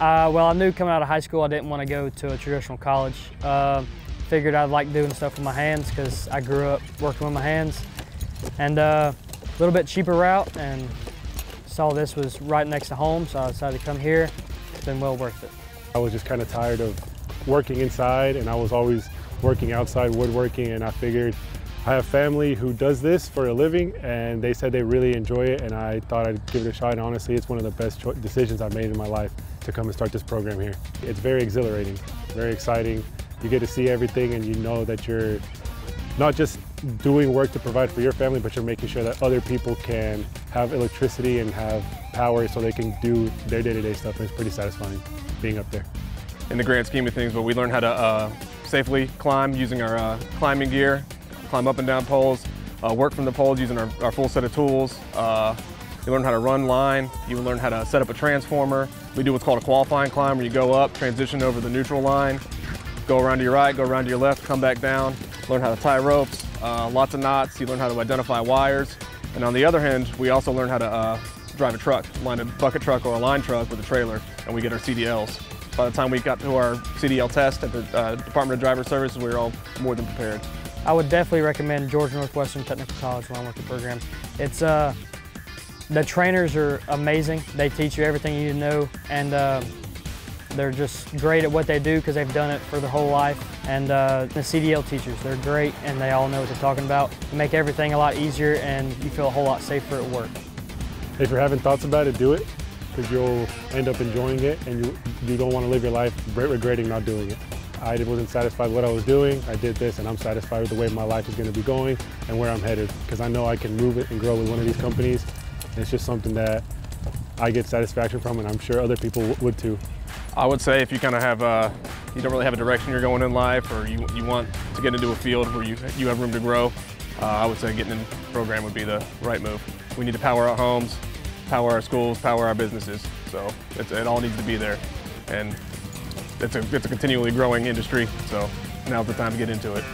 Uh, well, I knew coming out of high school I didn't want to go to a traditional college. Uh, figured I'd like doing stuff with my hands because I grew up working with my hands. And uh, a little bit cheaper route and saw this was right next to home, so I decided to come here. It's been well worth it. I was just kind of tired of working inside and I was always working outside woodworking and I figured I have family who does this for a living and they said they really enjoy it and I thought I'd give it a shot and honestly it's one of the best decisions I've made in my life to come and start this program here. It's very exhilarating, very exciting. You get to see everything and you know that you're not just doing work to provide for your family, but you're making sure that other people can have electricity and have power so they can do their day-to-day -day stuff. And it's pretty satisfying being up there. In the grand scheme of things, but we learned how to uh, safely climb using our uh, climbing gear, climb up and down poles, uh, work from the poles using our, our full set of tools. Uh, you learn how to run line. You learn how to set up a transformer. We do what's called a qualifying climb where you go up, transition over the neutral line, go around to your right, go around to your left, come back down, learn how to tie ropes, uh, lots of knots. You learn how to identify wires. And on the other hand, we also learn how to uh, drive a truck, line a bucket truck or a line truck with a trailer, and we get our CDLs. By the time we got to our CDL test at the uh, Department of Driver Services, we were all more than prepared. I would definitely recommend Georgia Northwestern Technical College along with the program. It's uh, the trainers are amazing. They teach you everything you need to know, and uh, they're just great at what they do because they've done it for their whole life. And uh, the CDL teachers, they're great and they all know what they're talking about. They make everything a lot easier and you feel a whole lot safer at work. If you're having thoughts about it, do it because you'll end up enjoying it and you, you don't want to live your life regretting not doing it. I wasn't satisfied with what I was doing. I did this and I'm satisfied with the way my life is going to be going and where I'm headed because I know I can move it and grow with one of these companies. It's just something that I get satisfaction from and I'm sure other people would too. I would say if you kind of have, uh, you don't really have a direction you're going in life or you, you want to get into a field where you, you have room to grow, uh, I would say getting in the program would be the right move. We need to power our homes, power our schools, power our businesses. So it all needs to be there. And it's a, it's a continually growing industry, so now's the time to get into it.